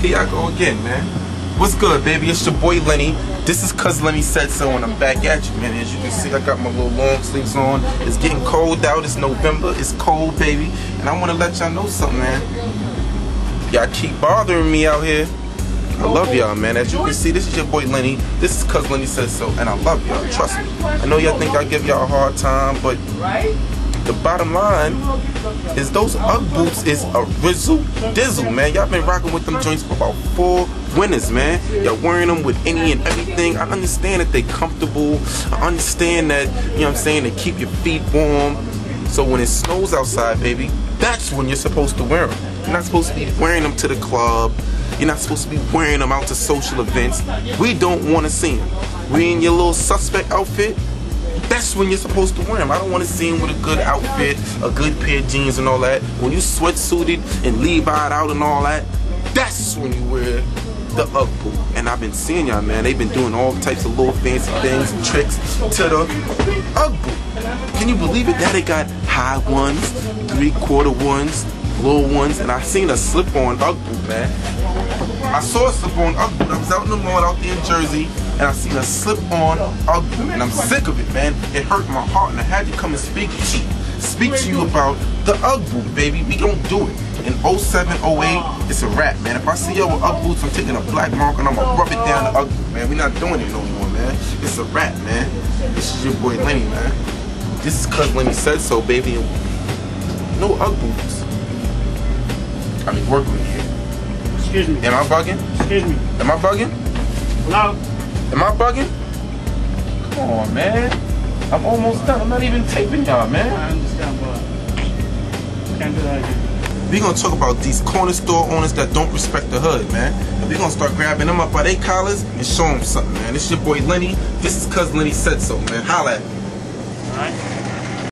Here I go again, man. What's good, baby? It's your boy Lenny. This is Cuz Lenny Said So, and I'm back at you, man. As you can see, I got my little long sleeves on. It's getting cold out. It's November. It's cold, baby. And I want to let y'all know something, man. Y'all keep bothering me out here. I love y'all, man. As you can see, this is your boy Lenny. This is Cuz Lenny Said So, and I love y'all. Trust me. I know y'all think I give y'all a hard time, but the bottom line is those Ugg boots is a rizzle dizzle, man. Y'all been rocking with them joints for about four winters, man. Y'all wearing them with any and everything. I understand that they comfortable. I understand that, you know what I'm saying, they keep your feet warm. So when it snows outside, baby, that's when you're supposed to wear them. You're not supposed to be wearing them to the club. You're not supposed to be wearing them out to social events. We don't want to see them. We in your little suspect outfit, that's when you're supposed to wear them. I don't want to see him with a good outfit, a good pair of jeans and all that. When you sweatsuited and Levi'd out and all that, that's when you wear the Ugg boot. And I've been seeing y'all, man. They've been doing all types of little fancy things and tricks to the Ugg boot. Can you believe it? Now they got high ones, three quarter ones, little ones, and I seen a slip-on Ugg boot, man. I saw a slip-on Ugg boot. I was out in the mall out there in Jersey, and I seen a slip-on Ugg boot, and I'm sick of it, man. It hurt my heart, and I had to come and speak to you, speak to you about the Ugg boot, baby. We don't do it. In 07, 08, it's a wrap, man. If I see y'all with Ugg boots, I'm taking a black marker and I'm gonna rub it down the Ugg boot, man. We're not doing it no more, man. It's a wrap, man. This is your boy Lenny, man. This is cuz Lenny said so, baby. No Ugg boots. I mean, work with here. Excuse me. Am I bugging? Excuse me. Am I bugging? Hello? Am I bugging? Come on, man. I'm almost done. I'm not even taping y'all, man. I understand, but can't do that again. We're gonna talk about these corner store owners that don't respect the hood, man. And we're gonna start grabbing them up by their collars and show them something, man. This is your boy Lenny. This is cuz Lenny said so, man. Holla at me. Alright?